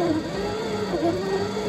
やった!